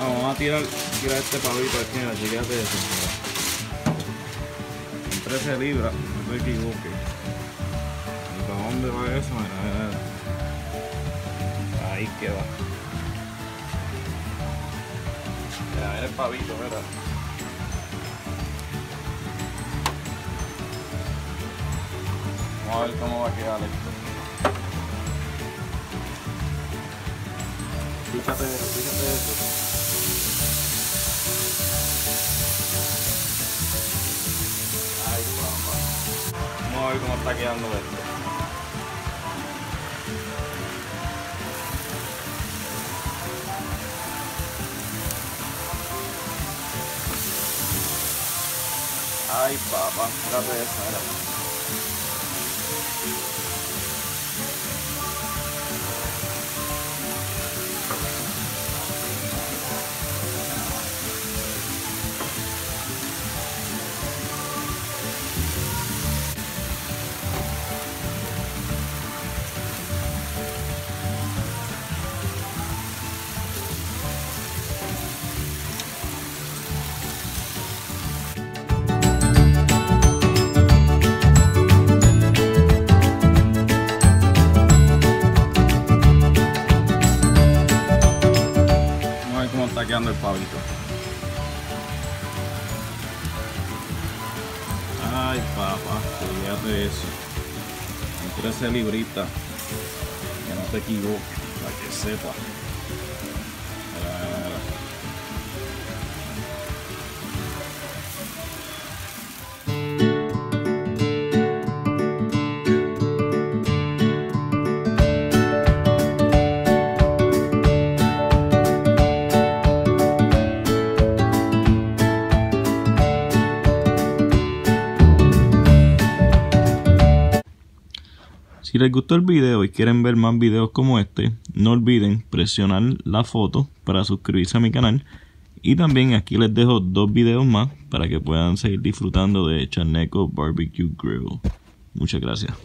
No, vamos a tirar, tirar este pavito aquí, mira, chequeate eso. En 13 libras, no te equivoques. ¿Y para dónde va eso? Mira, mira. Ahí queda. Mira, mira el pavito, mira. Vamos a ver cómo va a quedar esto. Fíjate, fíjate eso. Ay, papá. Vamos a ver cómo está quedando esto. Ay, papá, fíjate eso, Vamos quedando el pavito. Ay, papá, de eso. En 13 libritas. Que no te equivoques, para que sepa. Si les gustó el video y quieren ver más videos como este, no olviden presionar la foto para suscribirse a mi canal. Y también aquí les dejo dos videos más para que puedan seguir disfrutando de Chaneco Barbecue Grill. Muchas gracias.